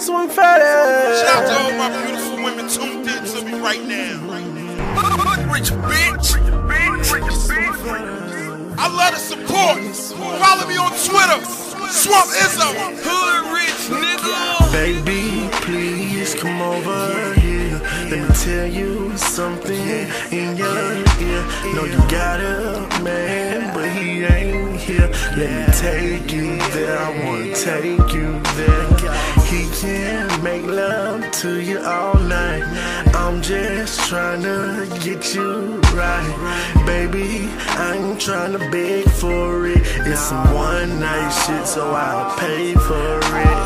That's one fatty. Shout out to all my beautiful women tuned in to me right now. Rich bitch. I love the support. Follow me on Twitter. Swamp Izzo. Hood rich nigga. Baby, please come over here. Let me tell you something in your ear. No, you got a man, but he ain't here. Let me take you there. I wanna take you there. He can make love to you all night. I'm just trying to get you right. Baby, I ain't trying to beg for it. It's some one night shit, so I'll pay for it.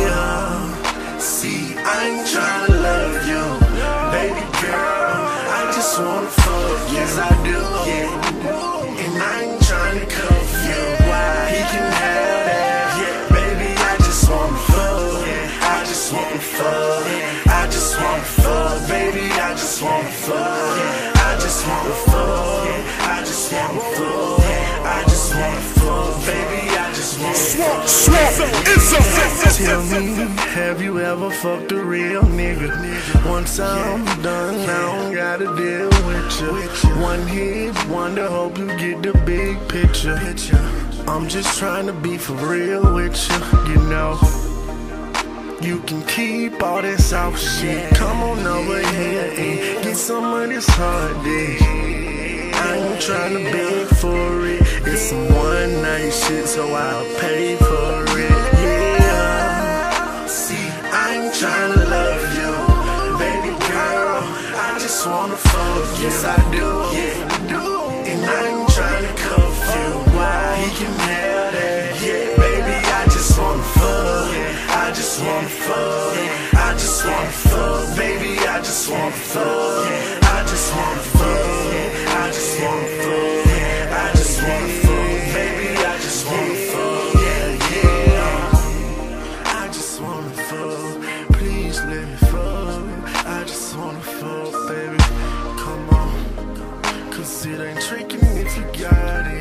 Yeah. See, I ain't trying to love you, baby girl. I just wanna fuck, yes I do. Yeah. And I just wanna fuck. I just wanna fuck, baby. I just wanna fuck. I just wanna fuck. I just wanna fuck. I just wanna fuck, baby. I just wanna fuck. Swamp Izzo. Tell me, have you ever fucked a real nigga? Once I'm done, I don't gotta deal with you. One hit, wonder, hope you get the big picture. I'm just trying to be for real with you, you know. You can keep all this soft shit. Come on over here and get some of this hard dick. I ain't trying to beg for it. It's some one night shit, so I'll pay for it. Yeah. See, I ain't trying to love you, baby girl. I just wanna fuck. You. Yes, I do. Yeah, I do. And I ain't trying to cuff you. Why? He can have wanna. I just wanna fuck, baby. I just wanna fuck. I just wanna fuck. I just wanna fuck. I just wanna fuck, baby. I just wanna fuck. Yeah, yeah. I just wanna fuck. Please let me fuck. I just wanna fuck, baby. Come on. Cause it ain't tricking if you got it.